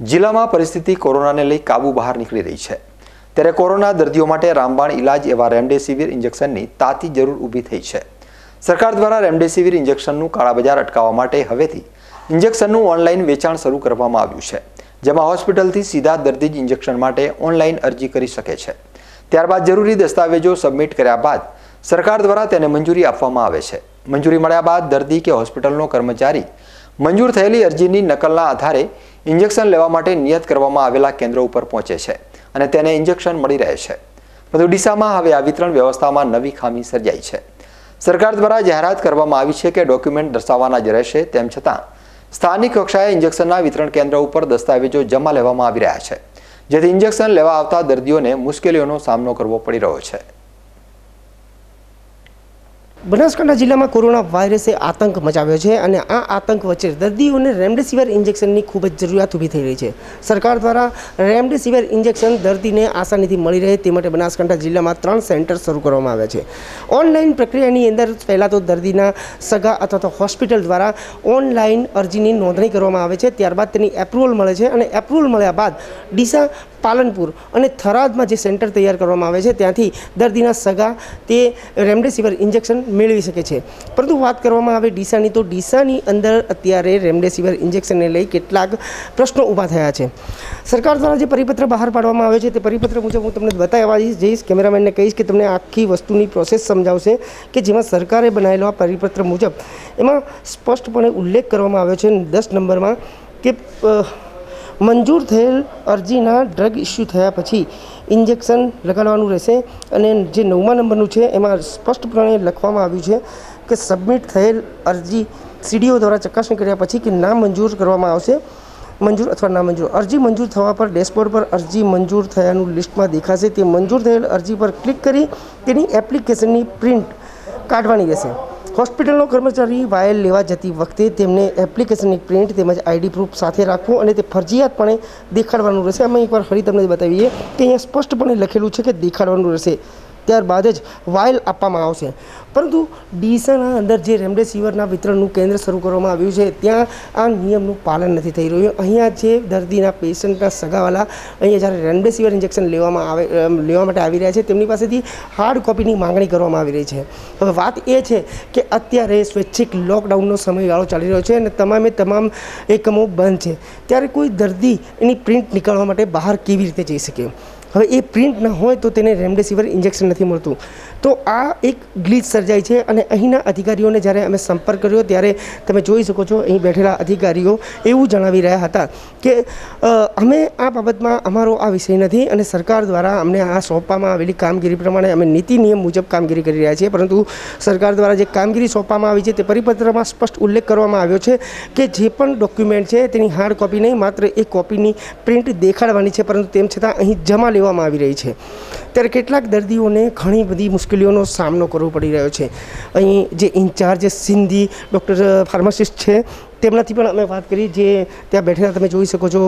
જિલ્લામાં પરિસ્થિતિ કોરોનાને લઈ કાબુ બહાર નીકળી રહી છે. ત્યારે કોરોના દર્દીઓ માટે રામબાણ ઇલાજ એવા રેમડેસિવિર ઇન્જેક્શનની તાતી જરૂર ઊભી થઈ છે. સરકાર દ્વારા રેમડેસિવિર ઇન્જેક્શનનું કાળાબજાર અટકાવવા માટે હવેથી ઇન્જેક્શનનું ઓનલાઈન વેચાણ શરૂ કરવામાં આવ્યું છે, જેમાં હોસ્પિટલથી સીધા દર્દી જ ઇન્જેક્શન માટે ઓનલાઈન અરજી કરી શકે છે. ત્યારબાદ જરૂરી દસ્તાવેજો સબમિટ કર્યા બાદ સરકાર દ્વારા તેને મંજૂરી આપવામાં આવે છે. મંજૂરી મળ્યા બાદ દર્દી કે હોસ્પિટલનો કર્મચારી મંજૂર થયેલી અરજીની નકલના આધારે ઇન્જેક્શન લેવા માટે નિયત કરવામાં આવેલા કેન્દ્રો ઉપર પહોંચે છે અને તેને ઇન્જેક્શન મળી રહે છે. પરંતુ ડીસામાં હવે આ વિતરણ વ્યવસ્થામાં નવી ખામી સર્જાઈ છે. સરકાર દ્વારા જાહેરાત કરવામાં આવી છે કે ડોક્યુમેન્ટ દર્શાવવાના જ રહેશે તેમ છતાં, સ્થાનિક કક્ષાએ ઇન્જેક્શનના વિતરણ કેન્દ્ર ઉપર દસ્તાવેજો જમા લેવામાં આવી રહ્યા છે, જેથી ઇન્જેક્શન લેવા આવતા દર્દીઓને મુશ્કેલીઓનો સામનો કરવો પડી રહ્યો છે. બનાસકાંઠા જિલ્લામાં કોરોના વાયરસે આતંક મચાવ્યો છે અને આ આતંક વચ્ચે દર્દીઓને રેમડેસિવિર ઇન્જેક્શનની ખૂબ જ જરૂરિયાત ઊભી થઈ રહી છે. સરકાર દ્વારા રેમડેસિવિર ઇન્જેક્શન દર્દીને આસાનીથી મળી રહે તે માટે બનાસકાંઠા જિલ્લામાં ત્રણ સેન્ટર શરૂ કરવામાં આવ્યા છે. ઓનલાઈન પ્રક્રિયાની અંદર પહેલાં તો દર્દીના સગા અથવા તો હોસ્પિટલ દ્વારા ઓનલાઈન અરજીની નોંધણી કરવામાં આવે છે. ત્યારબાદ તેની એપ્રુવલ મળે છે અને એપ્રુવલ મળ્યા બાદ ડીસા, પાલનપુર અને થરાદમાં જે સેન્ટર તૈયાર કરવામાં આવે છે, ત્યાંથી દર્દીના સગા તે રેમડેસિવિર ઇન્જેક્શન મેળવી શકે છે. પરંતુ વાત કરવામાં આવે ડીસાની, તો ડીસાની અંદર અત્યારે રેમડેસિવિર ઇન્જેક્શનને લઈ કેટલાક પ્રશ્નો ઊભા થયા છે. સરકાર દ્વારા જે પરિપત્ર બહાર પાડવામાં આવે છે, તે પરિપત્ર મુજબ હું તમને બતાવવા જઈશ, કેમેરામેનને કહીશ કે તમને આખી વસ્તુની પ્રોસેસ સમજાવશે કે જેમાં સરકારે બનાવેલો આ પરિપત્ર મુજબ. એમાં સ્પષ્ટપણે ઉલ્લેખ કરવામાં આવ્યો છે દસ નંબરમાં કે મંજૂર થયેલ અરજીના ડ્રગ ઇસ્યુ થયા પછી ઇન્જેક્શન લગાડવાનું રહેશે અને જે નવમા નંબરનું છે, એમાં સ્પષ્ટપણે લખવામાં આવ્યું છે કે સબમિટ થયેલ અરજી સીડીઓ દ્વારા ચકાસણી કર્યા પછી કે ના મંજૂર કરવામાં આવશે. મંજૂર અથવા ના મંજૂર. અરજી મંજૂર થવા પર ડેશબોર્ડ પર અરજી મંજૂર થયાનું લિસ્ટમાં દેખાશે. તે મંજૂર થયેલ અરજી પર ક્લિક કરી તેની એપ્લિકેશનની પ્રિન્ટ કાઢવાની રહેશે. હોસ્પિટલનો કર્મચારી વાયલ લેવા જતી વખતે તેમને એપ્લિકેશનની પ્રિન્ટ તેમજ આઈડી પ્રૂફ સાથે રાખવું અને તે ફરજિયાતપણે દેખાડવાનું રહેશે. અમે એકવાર ફરી તમને બતાવીએ કે અહીંયા સ્પષ્ટપણે લખેલું છે કે દેખાડવાનું રહેશે. ત્યારબાદ જ વાયલ આપવામાં આવશે. પરંતુ ડીસાના અંદર જે રેમડેસિવિરના વિતરણનું કેન્દ્ર શરૂ કરવામાં આવ્યું છે, ત્યાં આ નિયમનું પાલન નથી થઈ રહ્યું. અહીંયા જે દર્દીના પેશન્ટના સગાવાલા અહીંયા જ્યારે રેમડેસિવિર ઇન્જેક્શન લેવામાં આવે લેવા માટે આવી રહ્યા છે, તેમની પાસેથી હાર્ડ કોપીની માંગણી કરવામાં આવી રહી છે. હવે વાત એ છે કે અત્યારે સ્વૈચ્છિક લોકડાઉનનો સમયગાળો ચાલી રહ્યો છે અને તમામે તમામ એકમો બંધ છે. ત્યારે કોઈ દર્દી એની પ્રિન્ટ નીકાળવા માટે બહાર કેવી રીતે જઈ શકે? હવે એ પ્રિન્ટ ન હોય તો તેને રેમડેસિવિર ઇન્જેક્શન નથી મળતું. તો આ એક ગ્લીચ સર્જાય છે અને અહીંના અધિકારીઓને જ્યારે અમે સંપર્ક કર્યો ત્યારે તમે જોઈ શકો છો અહીં બેઠેલા અધિકારીઓ એવું જણાવી રહ્યા હતા કે અમે આ બાબતમાં અમારો આ વિષય નથી અને સરકાર દ્વારા અમને આ સોંપવામાં આવેલી કામગીરી પ્રમાણે અમે નીતિ નિયમ મુજબ કામગીરી કરી રહ્યા છીએ. પરંતુ સરકાર દ્વારા જે કામગીરી સોંપવામાં આવી છે તે પરિપત્રમાં સ્પષ્ટ ઉલ્લેખ કરવામાં આવ્યો છે કે જે પણ ડોક્યુમેન્ટ છે તેની હાર્ડ કોપી નહીં, માત્ર એ કોપીની પ્રિન્ટ દેખાડવાની છે. પરંતુ તેમ છતાં અહીં જમા લેવામાં આવી રહી છે ત્યારે કેટલાક દર્દીઓને ઘણી બધી મુશ્કેલીઓનો સામનો કરવો પડી રહ્યો છે. અહીં જે ઇન્ચાર્જ સિંધી ડૉક્ટર ફાર્માસિસ્ટ છે, તેમનાથી પણ અમે વાત કરી જે ત્યાં બેઠેલા તમે જોઈ શકો છો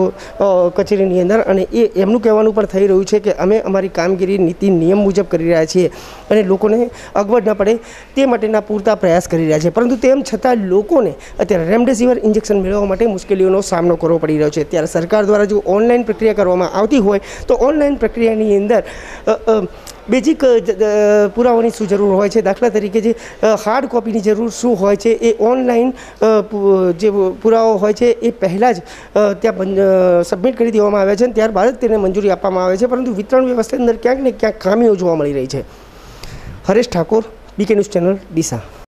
કચેરીની અંદર. અને એ એમનું કહેવાનું પણ થઈ રહ્યું છે કે અમે અમારી કામગીરી, નીતિ, નિયમ મુજબ કરી રહ્યા છીએ અને લોકોને અગવડ ન પડે તે માટેના પૂરતા પ્રયાસ કરી રહ્યા છે. પરંતુ તેમ છતાં લોકોને અત્યારે રેમડેસિવિર ઇન્જેક્શન મેળવવા માટે મુશ્કેલીઓનો સામનો કરવો પડી રહ્યો છે. ત્યારે સરકાર દ્વારા જો ઓનલાઈન પ્રક્રિયા કરવામાં આવતી હોય, તો ઓનલાઈન પ્રક્રિયાની અંદર બેઝિક પુરાવાની શું જરૂર હોય છે? દાખલા તરીકે જે હાર્ડ કોપીની જરૂર શું હોય છે? એ ઓનલાઈન જે પુરાવો હોય છે, એ પહેલાં જ ત્યાં સબમિટ કરી દેવામાં આવ્યા છે અને ત્યારબાદ જ તેને મંજૂરી આપવામાં આવે છે. પરંતુ વિતરણ વ્યવસ્થાની અંદર ક્યાંક ને ક્યાંક ખામીઓ જોવા મળી રહી છે. Haresh Thakor BK news channel Deesa.